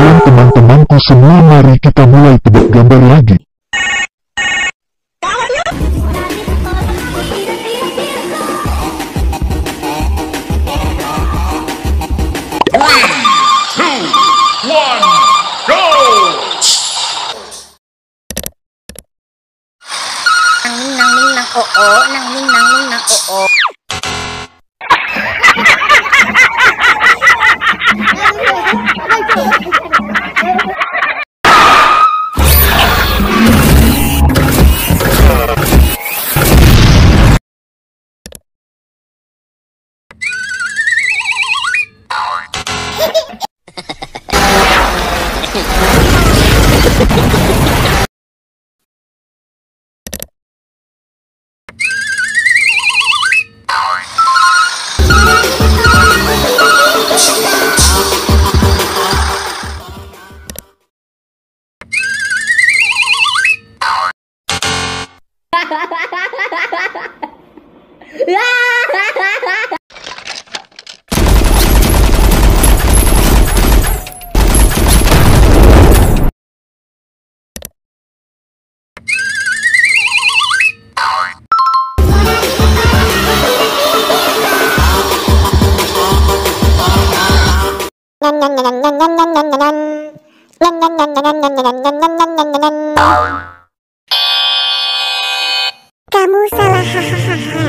Sekarang teman-temanku semua mari kita mulai tebak gambar lagi. Oh, oh, nang ning nang ning nang oo oh, oh. Ah! Kamu salah, hahaha.